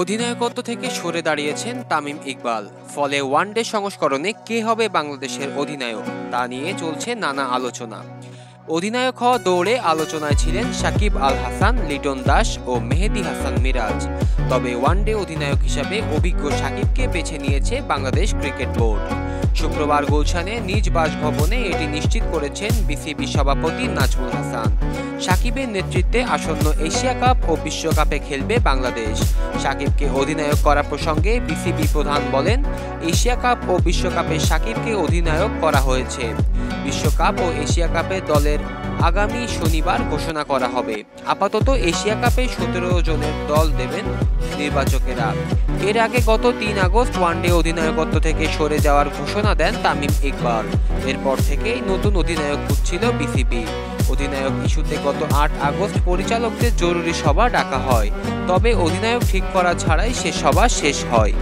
অধিনায়কত্ব থেকে সরে দাঁড়িয়েছেন তামিম ইকবাল। ফলে ওয়ানডে সংস্করণে কে হবে বাংলাদেশের অধিনায়ক তা নিয়ে চলছে নানা আলোচনা। অধিনায়ক হওয়া দৌড়ে আলোচনায় ছিলেন সাকিব আল হাসান, লিটন দাস ও মেহেদি হাসান মিরাজ। তবে ওয়ানডে অধিনায়ক হিসাবে অভিজ্ঞ সাকিবকে বেছে নিয়েছে বাংলাদেশ ক্রিকেট বোর্ড। শুক্রবার গুলশানে নিজ বাসভবনে এটি নিশ্চিত করেছেন বিসিবি সভাপতি নাজমুল হাসান। সাকিবের নেতৃত্বে আসন্ন এশিয়া কাপ ও বিশ্বকাপে খেলবে বাংলাদেশ। সাকিবকে অধিনায়ক করা প্রসঙ্গে বিসিবি প্রধান বলেন, এশিয়া কাপ ও বিশ্বকাপে সাকিবকে অধিনায়ক করা হয়েছে। বিশ্বকাপ ও এশিয়া কাপে দলের আগামী শনিবার ঘোষণা করা হবে। আপাতত এশিয়া কাপে সতেরো জনের দল দেবেন নির্বাচকেরা। এর আগে গত তিন আগস্ট ওয়ানডে অধিনায়কত্ব থেকে সরে যাওয়ার ঘোষণা দেন তামিম ইকবাল। এরপর থেকেই নতুন অধিনায়ক খুঁজছিল বিসিবি। অধিনায়ক ইস্যুতে গত আট আগস্ট পরিচালকদের জরুরি সভা ডাকা হয়। তবে অধিনায়ক ঠিক করা ছাড়াই সে সভা শেষ হয়।